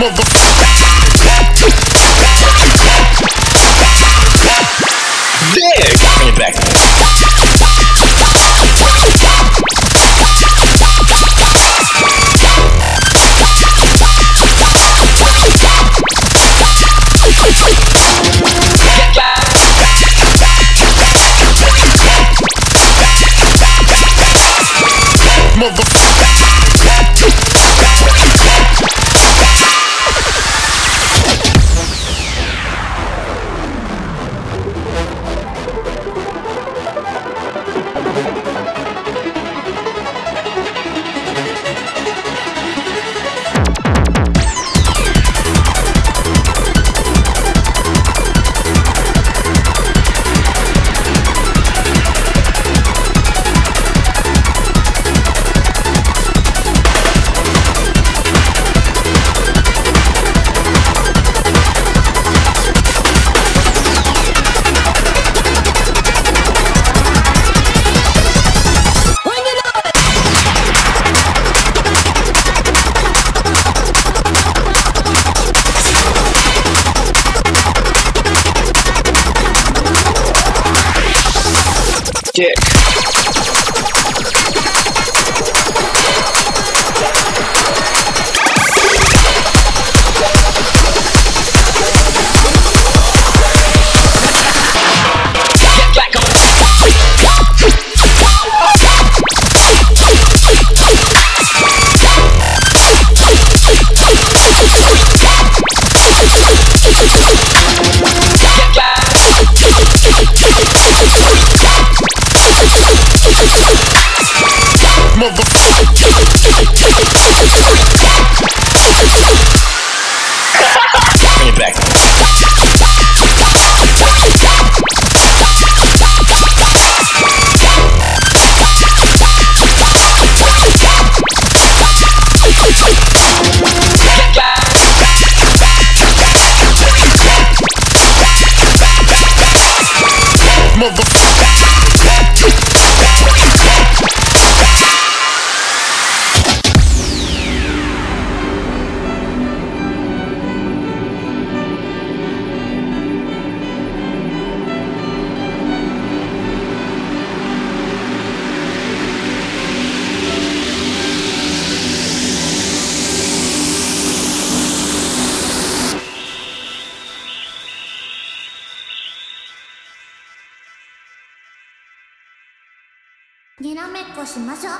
motherfucker. dick. にらめっこしましょう」